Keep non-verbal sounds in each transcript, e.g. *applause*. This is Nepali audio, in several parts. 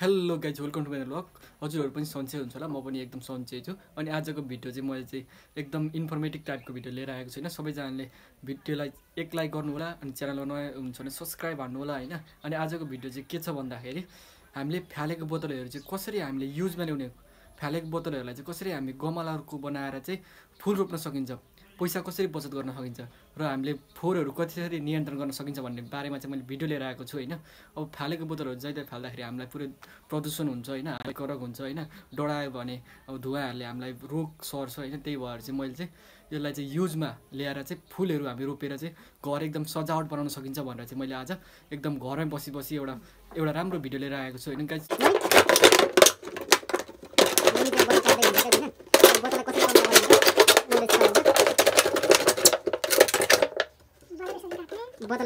Hello guys welcome to my blog हजुरहरू पनि सन्चै हुन्छ होला म पनि एकदम सन्चै छु। अनि आजको भिडियो चाहिँ मैले चाहिँ एकदम इन्फर्मेटिभ टाइपको भिडियो लिएर आएको छु होइन। सबैजनाले भिडियोलाई एक लाइक गर्नु होला अनि च्यानलमा नयाँ हुन्छ भने सब्सक्राइब हान्नु होला होइन। अनि आजको भिडियो चाहिँ के छ भन्दाखेरि हामीले फ्यालेको बोतलहरू चाहिँ कसरी हामीले युजमा ल्याउने फ्यालेको बोतलहरूलाई चाहिँ कसरी हामी गमलाहरूको बनाएर चाहिँ फुल रोप्न सकिन्छ। पैसा कसरी बचत गर्न सकिन्छ? र हामीले फोहोरहरू कसरी नियन्त्रण गर्न सकिन्छ भन्ने बारेमा चाहिँ मैले भिडियो लिएर आएको छु होइन? अब फालेको बोतलहरू जहिले फाल्दाखेरि हामीलाई पुरै प्रदूषण हुन्छ होइन? हानिकारक हुन्छ होइन? डढायो भने अब धुवाहरूले हामीलाई रोग सर्छ होइन? त्यही भएर चाहिँ मैले चाहिँ यसलाई चाहिँ युजमा ल्याएर चाहिँ फुलहरू हामी रोपेर चाहिँ घर एकदम सजावट बनाउन सकिन्छ भनेर चाहिँ मैले आज एकदम घरमै बसी बसी एउटा एउटा राम्रो भिडियो लिएर आएको छु होइन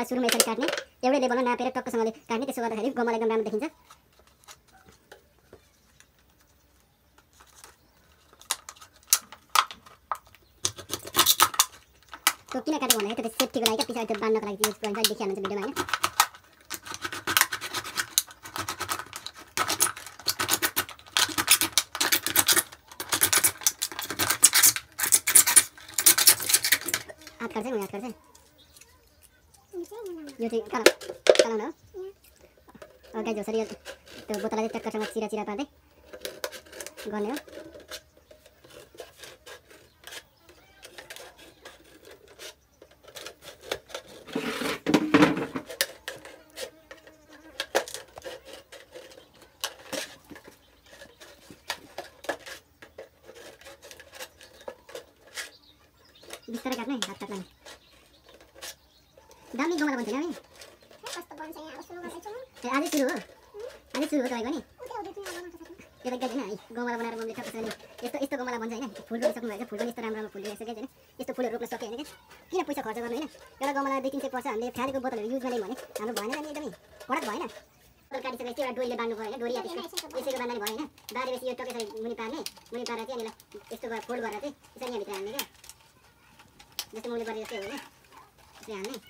गाइज बोतललाई सुरुमा यसरी काट्ने। एउटै लेबलमा नापेर टक्कसँगले काट्ने त्यसो गर्दाखेरि गमला एकदम राम्रो देखिन्छ। त्यो किन काटेको भन्दाखेरि त्यो सेफ्टीको लागि पछाडि त्यो बाँध्नको लागि युज गरिन्छ देखिहाल्नुहुन्छ भिडियोमा होइन? हात काट्छ हात काट्छ यो चाहिँ कला कलाउनु हो अब गाई जसरी यो त्यो बोतललाई चाहिँ टक्कसँग चिरा चिरा पार्दै गर्ने हो बिस्तारै काट्ने हात काट्ने दामी गमला बन्छ नि आजै सुरु हो। आजै सुरु हो तपाईँको नि त्यो त होइन गमला बनाएर मम्मीले ठक्कसँगले यस्तो यस्तो गमला बन्छ होइन फुल रोप्न सक्नुभएको फुल पनि यस्तो राम्रो राम्रो फुल रहेछ गाइज होइन यस्तो फुलहरू रोप्न सक्यो होइन किन पैसा खर्च गर्नु होइन? एउटा गमला दुई तिन सय पर्छ हामीले फ्यालेको बोतलहरू युज गर्ने भने हाम्रो भएन नि एकदमै। फरक भएन। बोतल काटिसकेपछि एउटा डोरीले बाँध्नु पऱ्यो होइन डोरी या त्यसको यसैको। बाँध्ने भयो होइन। बाँधेपछि यो टक्कै मुनि पार्ने मुनि पारेर चाहिँ हामीलाई यस्तो फोल्ड गरेर चाहिँ यसरी यहाँभित्र हाल्ने क्या। जस्तो मैले गरेँ जस्तै हो होइन। यसरी हाल्ने।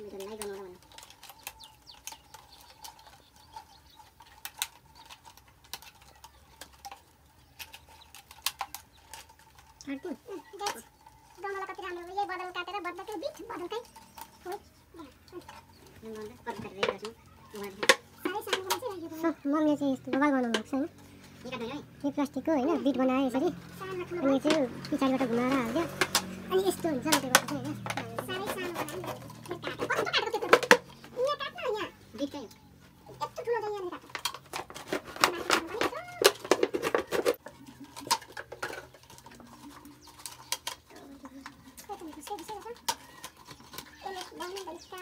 भन्नु भिडियो लाइक गर्नु होला भन्नु मम्मीले चाहिँ यस्तो बबाल बनाउनु भएको छ होइन यो प्लास्टिकको होइन बिट बनायो यसरी अनि चाहिँ पछाडिबाट घुमाएर हाल्यो अनि यस्तो हुन्छ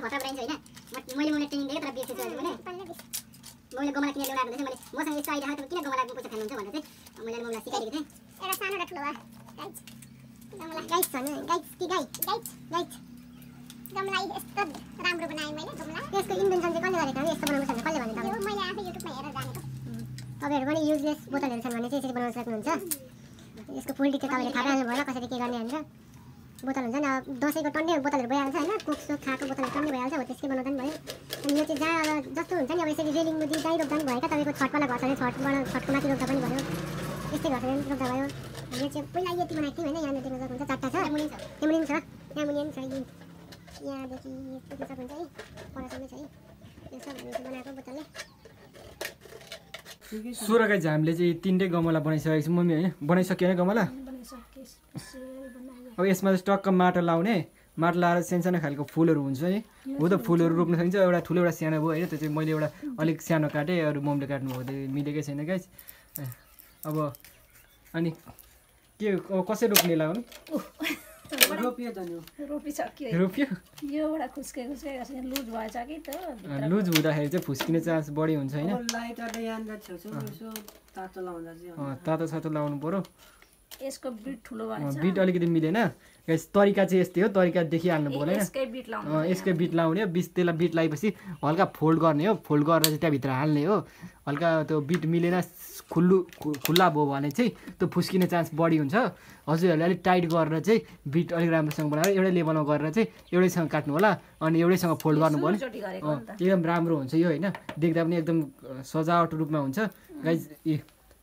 गाइज म झन् खतरा बनाइन्छ होइन? मैले मैले ट्रेनिङ दिएको तर बिर्सेछु मैले मैले गमला किनेर ल्याउनु आएको थिएँ मैले मसँग यस्तो आइडिया आएको किन गमलाको पैसा खानुहुन्छ भनेर चाहिँ मैले मम्मीलाई सिकाइदिएको थिएँ। एउटा सानो र ठुलो गाइस छ नि। गाइस कि गमला यस्तो राम्रो बनाएँ मैले गमला यसको इन्भेन्सन चाहिँ कसले गरेको? यस्तो बनाउनु सक्छ कसले भने मैले आफै युट्युबमा हेरेर जानेको। तपाईँहरू पनि युजलेस बोतलहरू छन् भने चाहिँ यसरी बनाउन सक्नुहुन्छ। यसको फुल डिटेल तपाईँले थाहा भयो कसरी के गर्ने भनेर। बोतल हुन्छ नि अब दसैँको टन्डै बोतलहरू भइहाल्छ होइन कोक सोक खाएको बोतलहरू टन्डै भइहाल्छ हो त्यसकै बनाउँदा पनि भयो। अनि यो चाहिँ जहाँ अब जस्तो हुन्छ नि अब यसरी रेलिङ मुदी जहीँ रोप्दा पनि भयो क्या तपाईँको छतवाला घर छ भने छतबाट छतको माथि रोप्दा पनि भयो। यस्तै घर छ भने रोप्दा भयो यो चाहिँ पहिला यति बनाएको थियौँ होइन यहाँनिर देख्न सक्नुहुन्छ चारवटा छ। मुनि छ। यहाँ मुनि पनि छ। यहाँ मुनि पनि छ यी यहाँदेखि देख्न सक्नुहुन्छ है परसम्मै छ है यो सब हामीले बनाएको बोतलले। सोह्र गाई हामीले चाहिँ तिनटै गमला बनाइसकेको छौँ। मम्मी होइन बनाइसक्यो होइन गमला? *laughs* अब यसमा चाहिँ टक्क माटो लाउने माटो लाएर सानो खालको फुलहरू हुन्छ है हो त फुलहरू रोप्न सकिन्छ एउटा ठुलो एउटा सानो भयो होइन त्यो चाहिँ मैले एउटा अलिक सानो काटेँ अरू मम्मीले काट्नु त्यो मिलेकै छैन गाइस अब अनि के अब कसरी रोप्ने लगाउनु लुज भएछ कि त। लुज हुँदाखेरि चाहिँ फुस्किने चान्स बढी हुन्छ होइन। तातो सातो लाउनु पऱ्यो यसको बिट ठुलो बिट अलिकति मिलेन। तरिका चाहिँ यस्तै हो तरिका देखिहाल्नु पऱ्यो होइन। यसकै बिट लाउनु हो। बिच त्यसलाई बिट लगाएपछि हल्का फोल्ड गर्ने हो। फोल्ड गरेर चाहिँ त्यहाँभित्र हाल्ने हो। हल्का त्यो बिट मिलेन खुल्लु खुल्ला भयो भने चाहिँ त्यो फुस्किने चान्स बढी हुन्छ। हजुरहरूले अलिक टाइट गरेर चाहिँ बिट अलिक राम्रोसँग बनाएर एउटै लेभलमा गरेर चाहिँ एउटैसँग काट्नु होला अनि एउटैसँग फोल्ड गर्नुभयो भने सुरुचोटि गरेको अँ, नि त एकदम राम्रो हुन्छ यो होइन। देख्दा पनि एकदम सजावट रूपमा हुन्छ। गाइज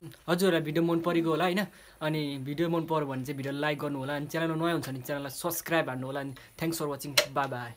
हजुरहरूलाई भिडियो मन परेको होला होइन। अनि भिडियो मन पऱ्यो भने चाहिँ भिडियो लाइक गर्नु होला अनि च्यानलमा नयाँ हुन्छ भने च्यानललाई सब्सक्राइब हान्नु होला अनि thanks for watching bye bye